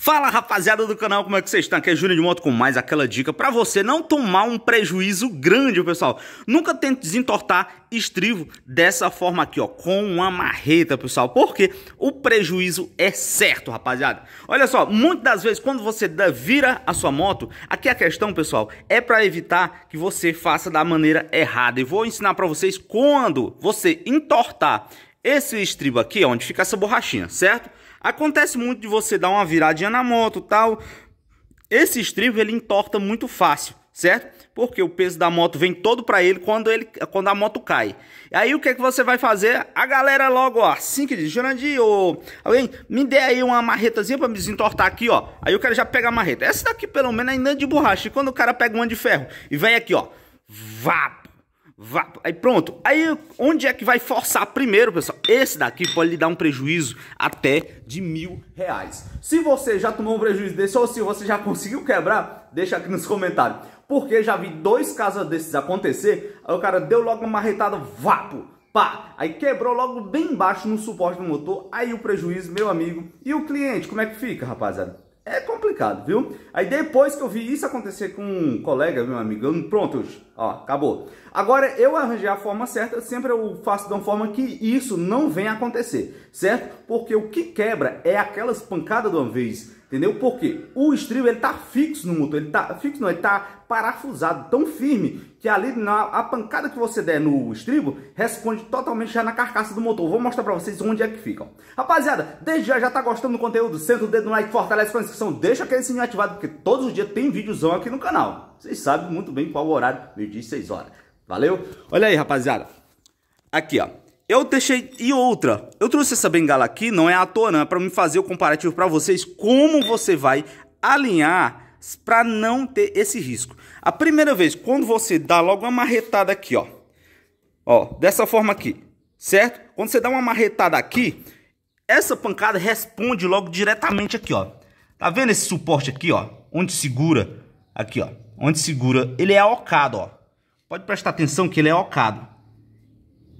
Fala rapaziada do canal, como é que vocês estão? Aqui é Júnior de Moto com mais aquela dica para você não tomar um prejuízo grande, pessoal. Nunca tente desentortar estrivo dessa forma aqui, ó, com uma marreta, pessoal, porque o prejuízo é certo, rapaziada. Olha só, muitas das vezes quando você vira a sua moto, aqui a questão, pessoal, é para evitar que você faça da maneira errada. E vou ensinar para vocês quando você entortar esse estribo aqui, onde fica essa borrachinha, certo? Acontece muito de você dar uma viradinha na moto tal. Esse estribo ele entorta muito fácil, certo? Porque o peso da moto vem todo para ele quando, ele quando a moto cai. Aí o que, é que você vai fazer? A galera logo, ó, assim que diz, Jurandir, ô, alguém me dê aí uma marretazinha para me desentortar aqui, ó. Aí o cara já pega a marreta. Essa daqui pelo menos ainda é de borracha. E quando o cara pega uma de ferro e vem aqui, ó, vá, Vá, aí pronto. Aí onde é que vai forçar primeiro, pessoal? Esse daqui pode lhe dar um prejuízo até de mil reais. Se você já tomou um prejuízo desse ou se você já conseguiu quebrar, deixa aqui nos comentários. Porque já vi dois casos desses acontecer. Aí o cara deu logo uma marretada, vapo, pá. Aí quebrou logo bem embaixo no suporte do motor. Aí o prejuízo, meu amigo. E o cliente, como é que fica, rapaziada? Complicado, viu? Aí depois que eu vi isso acontecer com um colega, meu amigo, pronto, ó, acabou. Agora eu arranjei a forma certa, sempre eu faço de uma forma que isso não venha acontecer, certo? Porque o que quebra é aquelas pancadas de uma vez Entendeu? Porque o estribo ele tá fixo no motor, ele tá fixo não, ele tá parafusado tão firme que ali na a pancada que você der no estribo responde totalmente já na carcaça do motor. Vou mostrar para vocês onde é que fica. Rapaziada, desde já já tá gostando do conteúdo, senta o dedo no like, fortalece a inscrição, deixa aquele sininho ativado porque todos os dias tem vídeozão aqui no canal. Vocês sabem muito bem qual o horário, meio-dia e 6 horas. Valeu? Olha aí, rapaziada. Aqui, ó. Eu deixei. E outra, eu trouxe essa bengala aqui, não é à toa, não, é para me fazer o comparativo para vocês como você vai alinhar para não ter esse risco. A primeira vez, quando você dá logo uma marretada aqui, ó, ó, dessa forma aqui, certo? Quando você dá uma marretada aqui, essa pancada responde logo diretamente aqui, ó. Tá vendo esse suporte aqui, ó? Onde segura, aqui, ó, onde segura, ele é ocado, ó. Pode prestar atenção que ele é ocado.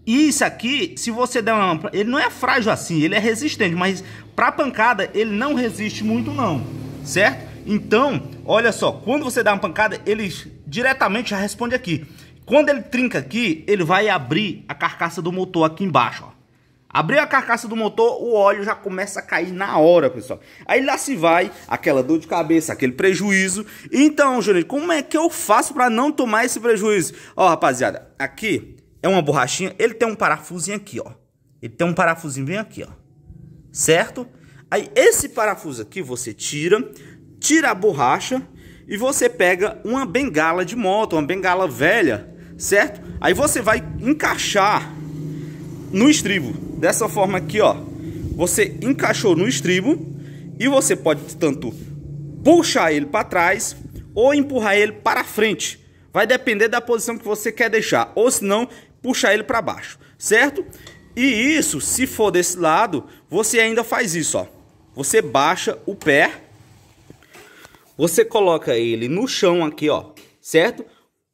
Isso aqui, se você der uma... Ele não é frágil assim, ele é resistente, mas para pancada ele não resiste muito não, certo? Então, olha só, quando você dá uma pancada, ele diretamente já responde aqui. Quando ele trinca aqui, ele vai abrir a carcaça do motor aqui embaixo, ó. Abrir a carcaça do motor, o óleo já começa a cair na hora, pessoal. Aí lá se vai aquela dor de cabeça, aquele prejuízo. Então, Júnior, como é que eu faço para não tomar esse prejuízo? Ó, rapaziada, aqui é uma borrachinha, ele tem um parafusinho aqui, ó. Ele tem um parafusinho bem aqui, ó. Certo? Aí esse parafuso aqui você tira, tira a borracha e você pega uma bengala de moto, uma bengala velha, certo? Aí você vai encaixar no estribo, dessa forma aqui, ó. Você encaixou no estribo e você pode tanto puxar ele para trás ou empurrar ele para frente. Vai depender da posição que você quer deixar. Ou se não, puxar ele para baixo, certo? E isso, se for desse lado, você ainda faz isso, ó. Você baixa o pé, você coloca ele no chão aqui, ó, certo?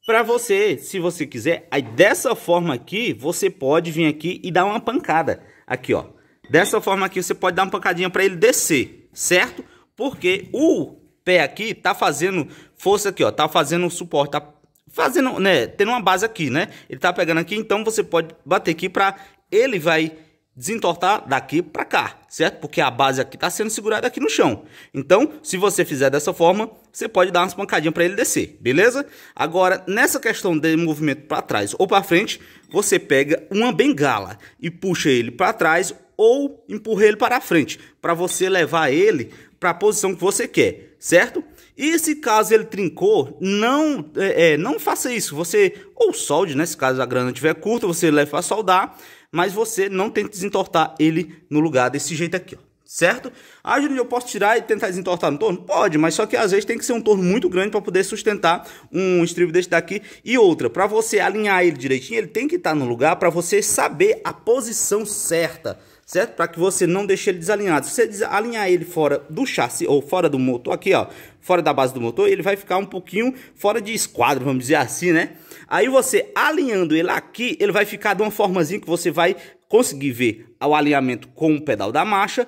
Para você, se você quiser, aí dessa forma aqui, você pode vir aqui e dar uma pancada. Aqui, ó. Dessa forma aqui, você pode dar uma pancadinha para ele descer, certo? Porque o pé aqui tá fazendo força aqui, ó, tá fazendo suporte, tá fazendo, né, tendo uma base aqui, né? Ele tá pegando aqui, então você pode bater aqui para ele vai desentortar daqui para cá, certo? Porque a base aqui tá sendo segurada aqui no chão. Então, se você fizer dessa forma, você pode dar umas pancadinhas para ele descer, beleza? Agora, nessa questão de movimento para trás ou para frente, você pega uma bengala e puxa ele para trás ou empurra ele para frente, para você levar ele para a posição que você quer, certo? E se caso ele trincou, não, é, é, não faça isso. Você ou solde, né? Se caso a grana estiver curta, você leva para soldar, mas você não tente desentortar ele no lugar desse jeito aqui, ó. Certo? Ah, Júlio, eu posso tirar e tentar desentortar no torno? Pode, mas só que às vezes tem que ser um torno muito grande para poder sustentar um estribo desse daqui. E outra, para você alinhar ele direitinho, ele tem que estar no lugar para você saber a posição certa certo? Para que você não deixe ele desalinhado. Se você alinhar ele fora do chassi ou fora do motor, aqui ó, fora da base do motor, ele vai ficar um pouquinho fora de esquadro, vamos dizer assim, né? Aí você alinhando ele aqui, ele vai ficar de uma formazinha que você vai conseguir ver o alinhamento com o pedal da marcha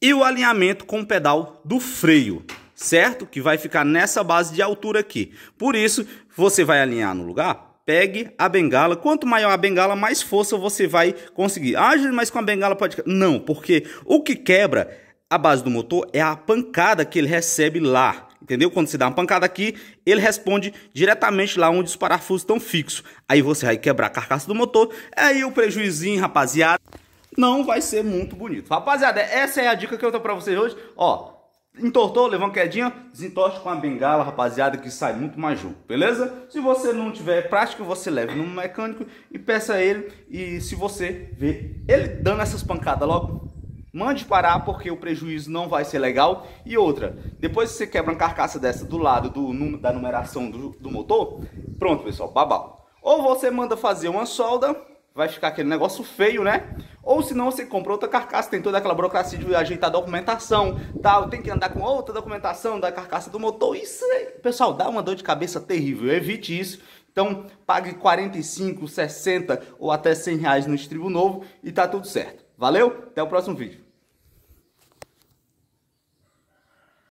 e o alinhamento com o pedal do freio, certo? Que vai ficar nessa base de altura aqui. Por isso, você vai alinhar no lugar, pegue a bengala. Quanto maior a bengala, mais força você vai conseguir. Ah, mas com a bengala pode... Não, porque o que quebra a base do motor é a pancada que ele recebe lá. Entendeu? Quando você dá uma pancada aqui, ele responde diretamente lá onde os parafusos estão fixos. Aí você vai quebrar a carcaça do motor. Aí o prejuízo, rapaziada, não vai ser muito bonito. Rapaziada, essa é a dica que eu tô pra vocês hoje. Ó, entortou, levou uma quedinha, desentorte com a bengala, rapaziada, que sai muito mais junto, beleza? Se você não tiver prática, você leve no mecânico e peça ele. E se você vê ele dando essas pancadas logo, Mande parar porque o prejuízo não vai ser legal. E outra, depois que você quebra uma carcaça dessa do lado do, da numeração do, do motor, pronto pessoal, babau. Ou você manda fazer uma solda, vai ficar aquele negócio feio, né? Ou se não, você compra outra carcaça, tem toda aquela burocracia de ajeitar a documentação, tal, tem que andar com outra documentação da carcaça do motor. Isso aí, pessoal, dá uma dor de cabeça terrível. Evite isso. Então, pague 45, 60 ou até 100 reais no estribo novo e tá tudo certo. Valeu, até o próximo vídeo.